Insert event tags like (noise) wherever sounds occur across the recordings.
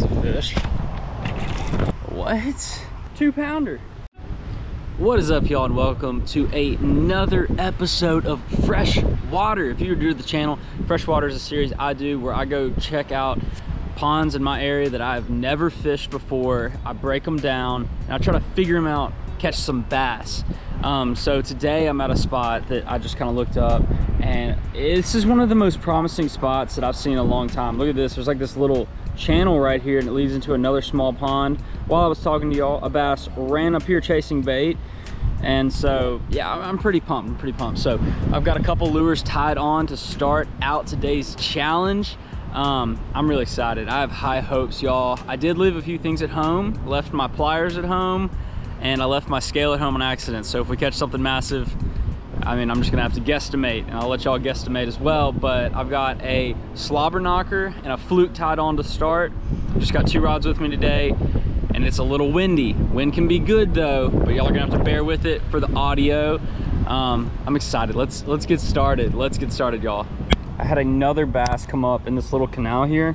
That's a fish. What? Two pounder. What is up y'all and welcome to another episode of Fresh Water. If you're new to the channel, Fresh Water is a series I do where I go check out ponds in my area that I've never fished before. I break them down and I try to figure them out, catch some bass. Um, so today I'm at a spot that I just kind of looked up and this is one of the most promising spots that I've seen in a long time. Look at this, there's like this little channel right here and it leads into another small pond. While I was talking to y'all, a bass ran up here chasing bait and so yeah i'm pretty pumped I'm pretty pumped so i've got a couple lures tied on to start out today's challenge um, i'm really excited i have high hopes y'all i did leave a few things at home left my pliers at home and i left my scale at home on accident so if we catch something massive I mean, I'm just gonna have to guesstimate and I'll let y'all guesstimate as well, but I've got a slobber knocker and a fluke tied on to start. Just got two rods with me today and it's a little windy. Wind can be good though, but y'all are gonna have to bear with it for the audio. Um, I'm excited. Let's let's get started. Let's get started, y'all. I had another bass come up in this little canal here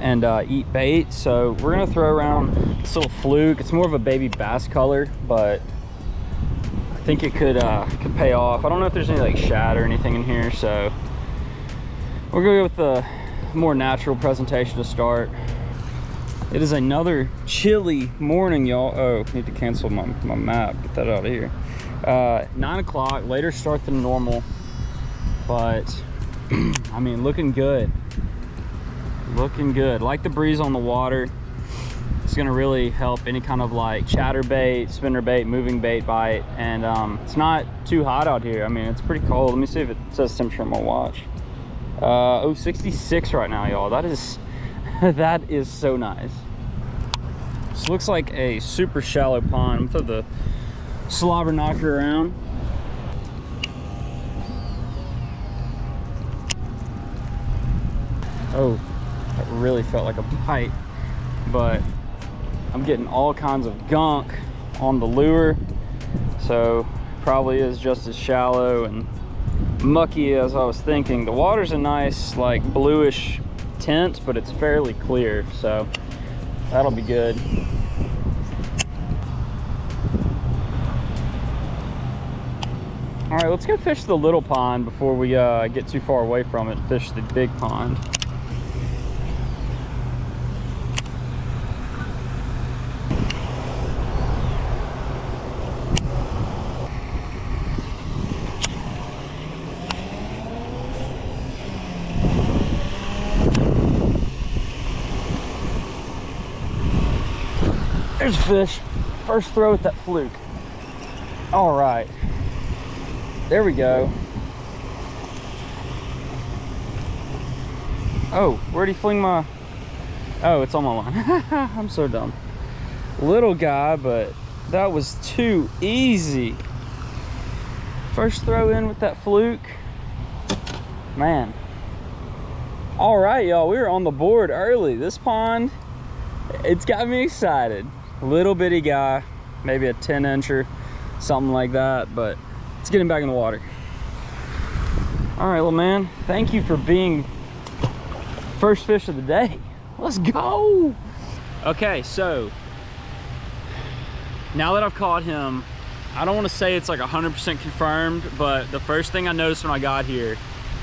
and uh, eat bait. So we're gonna throw around this little fluke. It's more of a baby bass color, but I think it could uh, could pay off. I don't know if there's any like shad or anything in here, so we're gonna go with the more natural presentation to start. It is another chilly morning, y'all. Oh, need to cancel my, my map. Get that out of here. Uh, nine o'clock, later start than normal. But, (clears throat) I mean, looking good. Looking good. Like the breeze on the water. It's gonna really help any kind of like chatter bait, spinner bait, moving bait bite. And um, it's not too hot out here. I mean, it's pretty cold. Let me see if it says temperature on my watch. Uh, oh, 66 right now, y'all. That is (laughs) that is so nice. This looks like a super shallow pond. i'm Throw the slobber knocker around. Oh, really felt like a bite, but I'm getting all kinds of gunk on the lure. So probably is just as shallow and mucky as I was thinking. The water's a nice like bluish tint, but it's fairly clear, so that'll be good. All right, let's go fish the little pond before we uh, get too far away from it fish the big pond. There's fish. First throw at that fluke. All right. There we go. Oh, where'd he fling my... Oh, it's on my line. (laughs) I'm so dumb. Little guy, but that was too easy. First throw in with that fluke. Man. All right, y'all, we were on the board early. This pond, it's got me excited little bitty guy maybe a 10 incher something like that but let's get him back in the water. All right little man thank you for being first fish of the day. (laughs) Let's go. Okay so now that i've caught him i don't want to say it's like 100 percent confirmed but the first thing i noticed when i got here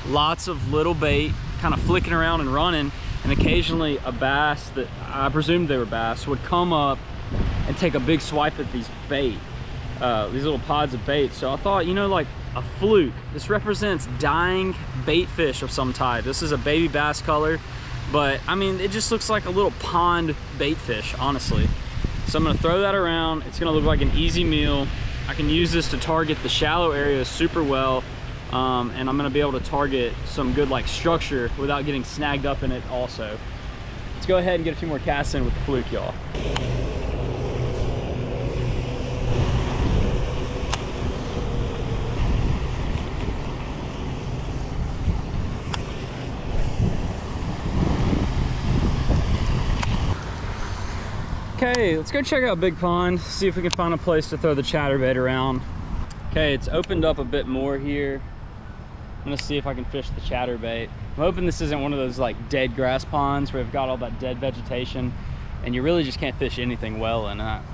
lots of little bait kind of flicking around and running and occasionally a bass that i presumed they were bass would come up and take a big swipe at these bait, uh, these little pods of bait. So I thought, you know, like a fluke. This represents dying bait fish of some type. This is a baby bass color, but I mean, it just looks like a little pond bait fish, honestly. So I'm gonna throw that around. It's gonna look like an easy meal. I can use this to target the shallow areas super well. Um, and I'm gonna be able to target some good like structure without getting snagged up in it also. Let's go ahead and get a few more casts in with the fluke, y'all. Okay, let's go check out Big Pond, see if we can find a place to throw the chatterbait around. Okay, it's opened up a bit more here. I'm gonna see if I can fish the chatterbait. I'm hoping this isn't one of those like dead grass ponds where we've got all that dead vegetation and you really just can't fish anything well in that.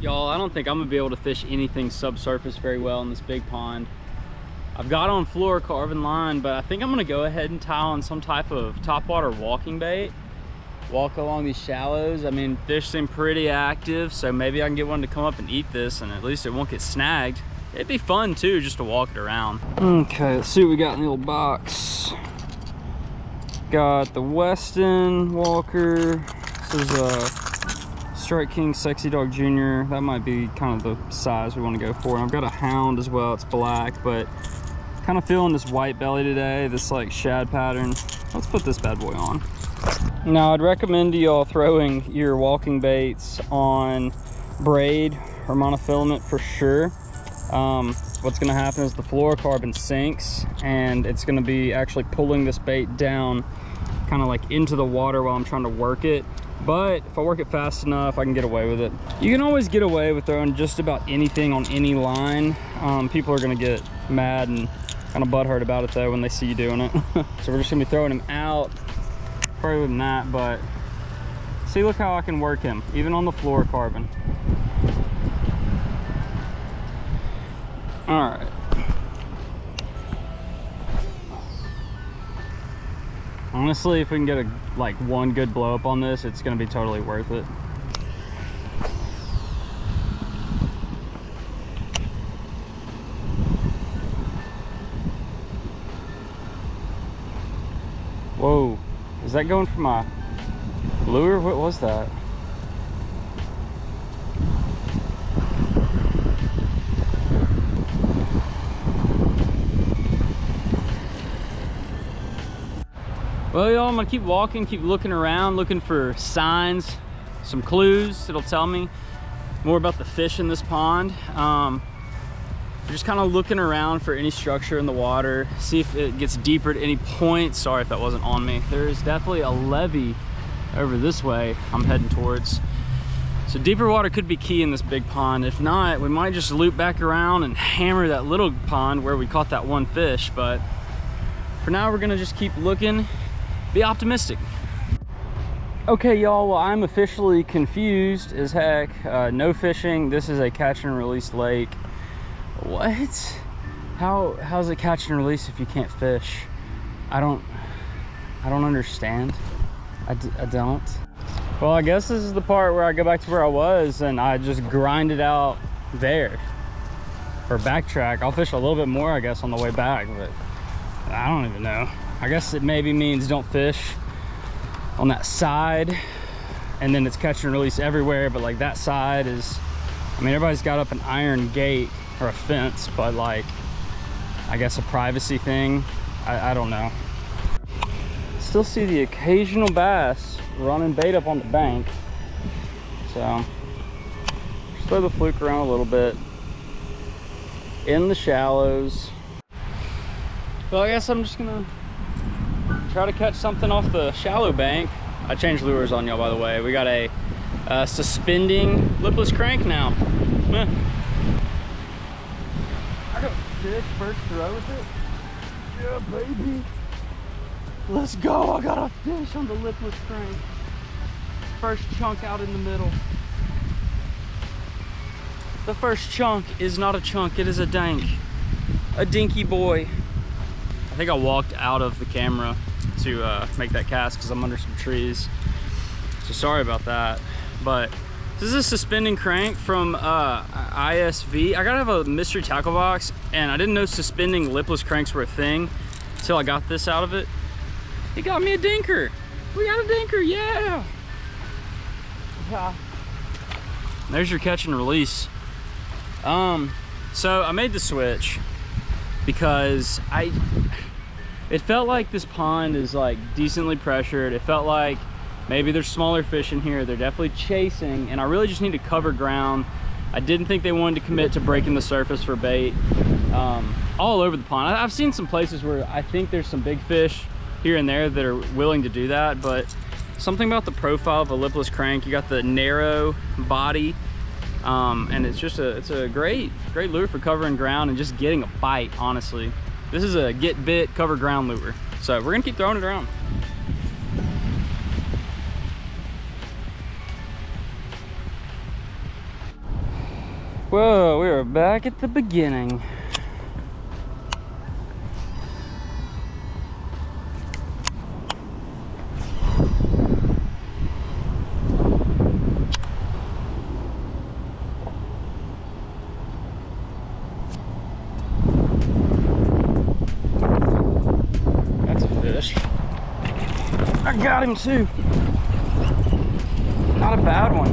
Y'all, I don't think I'm gonna be able to fish anything subsurface very well in this big pond. I've got on fluorocarbon line, but I think I'm gonna go ahead and tie on some type of topwater walking bait. Walk along these shallows. I mean, fish seem pretty active, so maybe I can get one to come up and eat this and at least it won't get snagged. It'd be fun too, just to walk it around. Okay, let's see what we got in the old box. Got the Weston Walker. This is a Strike King Sexy Dog Jr. That might be kind of the size we want to go for. And I've got a hound as well. It's black, but kind of feeling this white belly today, this like shad pattern. Let's put this bad boy on. Now, I'd recommend y'all throwing your walking baits on braid or monofilament for sure. Um, what's gonna happen is the fluorocarbon sinks and it's gonna be actually pulling this bait down kind of like into the water while I'm trying to work it but if I work it fast enough, I can get away with it. You can always get away with throwing just about anything on any line. Um, people are gonna get mad and kind of butthurt about it though when they see you doing it. (laughs) so we're just gonna be throwing him out, probably than that, but see, look how I can work him, even on the fluorocarbon. All right. Honestly, if we can get a like one good blow up on this, it's gonna be totally worth it. Whoa, is that going for my lure? What was that? Well, y'all, I'm gonna keep walking, keep looking around, looking for signs, some clues that'll tell me more about the fish in this pond. Um, just kind of looking around for any structure in the water, see if it gets deeper at any point. Sorry if that wasn't on me. There is definitely a levee over this way I'm heading towards. So deeper water could be key in this big pond. If not, we might just loop back around and hammer that little pond where we caught that one fish. But for now, we're gonna just keep looking be optimistic. Okay, y'all, well, I'm officially confused as heck. Uh, no fishing. This is a catch and release lake. What? How, how's it catch and release if you can't fish? I don't, I don't understand. I d I don't. Well, I guess this is the part where I go back to where I was and I just grind it out there. Or backtrack. I'll fish a little bit more, I guess, on the way back, but I don't even know. I guess it maybe means don't fish on that side and then it's catch and release everywhere but like that side is I mean everybody's got up an iron gate or a fence but like I guess a privacy thing I, I don't know. Still see the occasional bass running bait up on the bank so just throw the fluke around a little bit. In the shallows. Well I guess I'm just gonna try to catch something off the shallow bank. I changed lures on y'all, by the way. We got a uh, suspending lipless crank now. Eh. I got fish first throw with it. Yeah, baby. Let's go. I got a fish on the lipless crank. First chunk out in the middle. The first chunk is not a chunk, it is a dank. A dinky boy. I think I walked out of the camera to uh, make that cast because I'm under some trees. So sorry about that. But this is a suspending crank from uh, ISV. I gotta have a mystery tackle box and I didn't know suspending lipless cranks were a thing until I got this out of it. He got me a dinker. We got a dinker, yeah. Yeah. There's your catch and release. Um, so I made the switch because I it felt like this pond is like decently pressured. It felt like maybe there's smaller fish in here. They're definitely chasing and I really just need to cover ground. I didn't think they wanted to commit to breaking the surface for bait um, all over the pond. I've seen some places where I think there's some big fish here and there that are willing to do that, but something about the profile of a lipless crank. You got the narrow body, um, and it's just a it's a great great lure for covering ground and just getting a bite. Honestly, this is a get bit cover ground lure. So we're gonna keep throwing it around. Whoa, we are back at the beginning. That's a fish. I got him too. Not a bad one.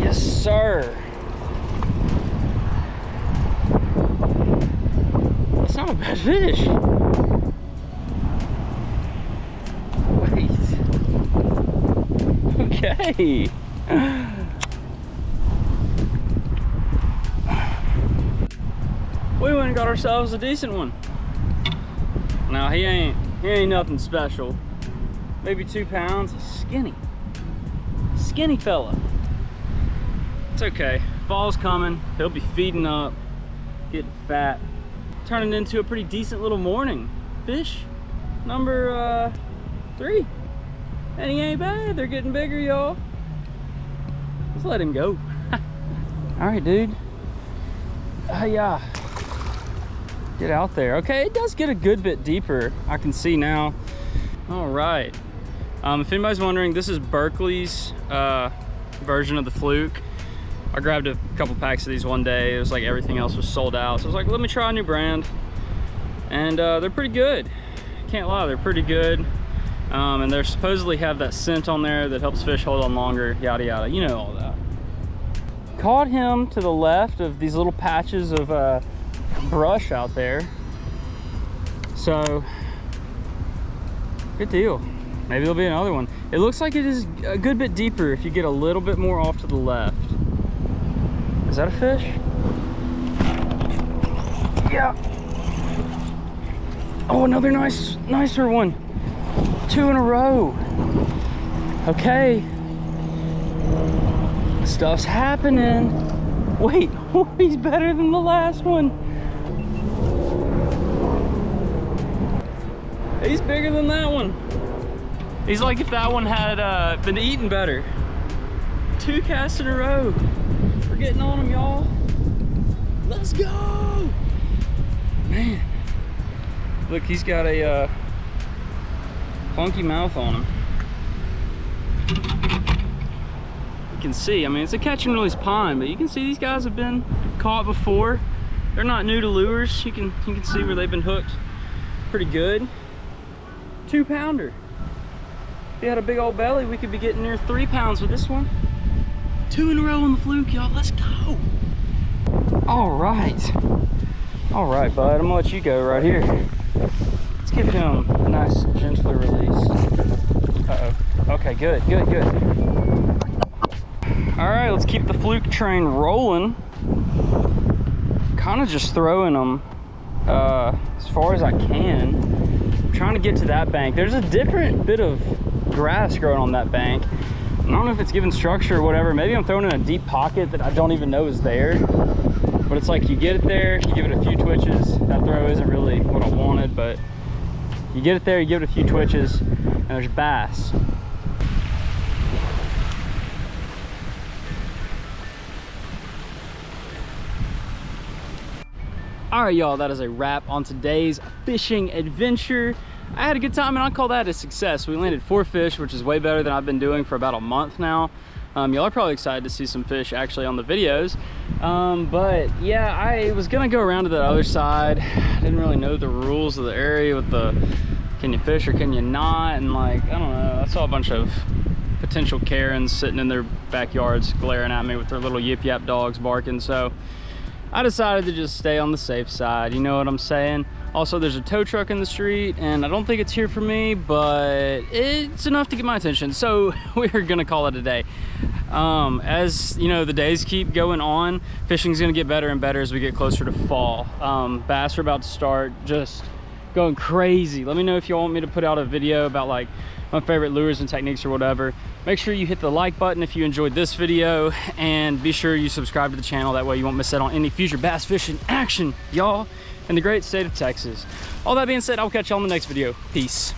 Yes, sir. That's not a bad fish. Wait. Okay. We went and got ourselves a decent one. Now he ain't he ain't nothing special. Maybe two pounds. Skinny. Skinny fella. It's okay. Fall's coming. He'll be feeding up, getting fat, turning into a pretty decent little morning. Fish number uh, three. And he ain't bad. They're getting bigger, y'all. Let's let him go. (laughs) All right, dude. Uh, yeah. Get out there. Okay, it does get a good bit deeper. I can see now. All right. Um, if anybody's wondering, this is Berkley's uh, version of the Fluke. I grabbed a couple packs of these one day. It was like everything else was sold out. So I was like, let me try a new brand. And uh, they're pretty good. Can't lie, they're pretty good. Um, and they're supposedly have that scent on there that helps fish hold on longer, yada yada. You know all that. Caught him to the left of these little patches of uh, brush out there. So, good deal. Maybe there'll be another one. It looks like it is a good bit deeper if you get a little bit more off to the left. Is that a fish? Yeah. Oh, another nice, nicer one. Two in a row. Okay. Stuff's happening. Wait, (laughs) he's better than the last one. He's bigger than that one. He's like if that one had uh, been eaten better. Two casts in a row. We're getting on him, y'all. Let's go. Man. Look, he's got a uh, funky mouth on him. You can see, I mean, it's a catch and release pond, but you can see these guys have been caught before. They're not new to lures. You can, you can see where they've been hooked pretty good. Two pounder. Had a big old belly, we could be getting near three pounds with this one. Two in a row on the fluke, y'all. Let's go. All right. All right, bud. I'm gonna let you go right here. Let's give him a nice, gentler release. Uh-oh. Okay, good, good, good. All right, let's keep the fluke train rolling. Kind of just throwing them uh, as far as I can. I'm trying to get to that bank. There's a different bit of grass growing on that bank. I don't know if it's giving structure or whatever. Maybe I'm throwing in a deep pocket that I don't even know is there. But it's like you get it there, you give it a few twitches. That throw isn't really what I wanted, but you get it there, you give it a few twitches, and there's bass. All right, y'all, that is a wrap on today's fishing adventure. I had a good time and I call that a success. We landed four fish, which is way better than I've been doing for about a month now. Um, y'all are probably excited to see some fish actually on the videos. Um, but yeah, I was gonna go around to the other side. I didn't really know the rules of the area with the, can you fish or can you not? And like, I don't know, I saw a bunch of potential Karens sitting in their backyards glaring at me with their little yip yap dogs barking. So I decided to just stay on the safe side. You know what I'm saying? Also, there's a tow truck in the street, and I don't think it's here for me, but it's enough to get my attention. So (laughs) we're gonna call it a day. Um, as you know, the days keep going on, fishing's gonna get better and better as we get closer to fall. Um, bass are about to start just going crazy. Let me know if you want me to put out a video about like my favorite lures and techniques or whatever. Make sure you hit the like button if you enjoyed this video and be sure you subscribe to the channel. That way you won't miss out on any future bass fishing action, y'all in the great state of Texas. All that being said, I'll catch y'all in the next video. Peace.